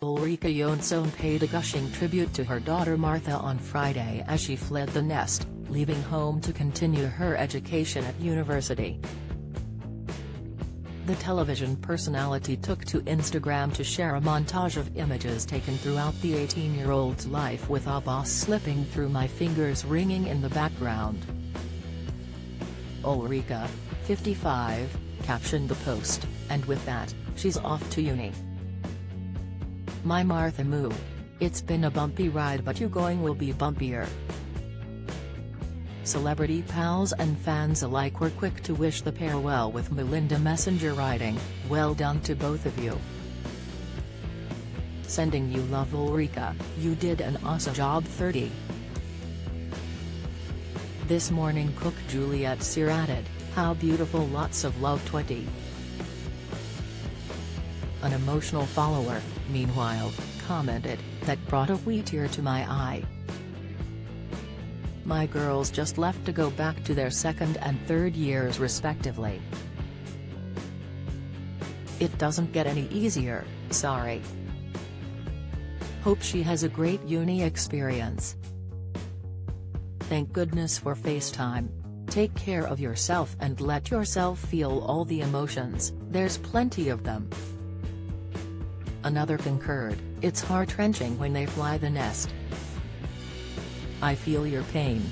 Ulrika Jonsson paid a gushing tribute to her daughter Martha on Friday as she fled the nest, leaving home to continue her education at university. The television personality took to Instagram to share a montage of images taken throughout the 18-year-old's life with ABBA's slipping through my fingers ringing in the background. Ulrika, 55, captioned the post, and with that, she's off to uni. My Martha Moo. It's been a bumpy ride but you going will be bumpier. Celebrity pals and fans alike were quick to wish the pair well with Melinda Messenger writing, well done to both of you. Sending you love Ulrika, you did an awesome job 30. This morning cook Juliet Sear added, how beautiful lots of love 20. An emotional follower, meanwhile, commented, that brought a wee tear to my eye. My girls just left to go back to their second and third years respectively. It doesn't get any easier, sorry. Hope she has a great uni experience. Thank goodness for FaceTime. Take care of yourself and let yourself feel all the emotions, there's plenty of them. Another concurred, it's heart-wrenching when they fly the nest. I feel your pain.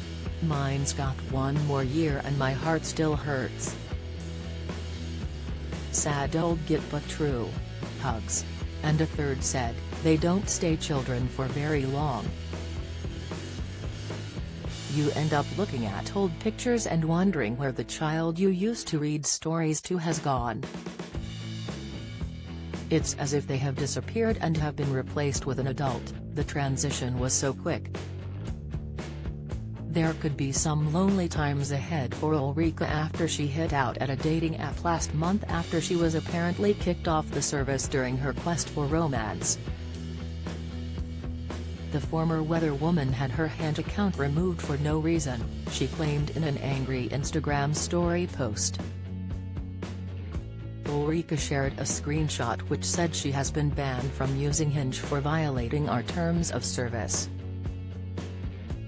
Mine's got one more year and my heart still hurts. Sad old git but true. Hugs. And a third said, they don't stay children for very long. You end up looking at old pictures and wondering where the child you used to read stories to has gone. It's as if they have disappeared and have been replaced with an adult, the transition was so quick. There could be some lonely times ahead for Ulrika after she hit out at a dating app last month after she was apparently kicked off the service during her quest for romance. The former weather woman had her Hinge account removed for no reason, she claimed in an angry Instagram story post. Ulrika shared a screenshot which said she has been banned from using Hinge for violating our terms of service.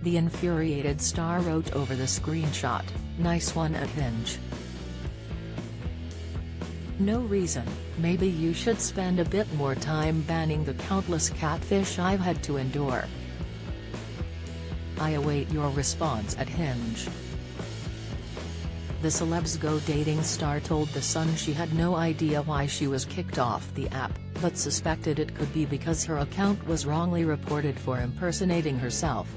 The infuriated star wrote over the screenshot, nice one at Hinge. No reason, maybe you should spend a bit more time banning the countless catfish I've had to endure. I await your response at Hinge. The Celebs Go dating star told The Sun she had no idea why she was kicked off the app, but suspected it could be because her account was wrongly reported for impersonating herself.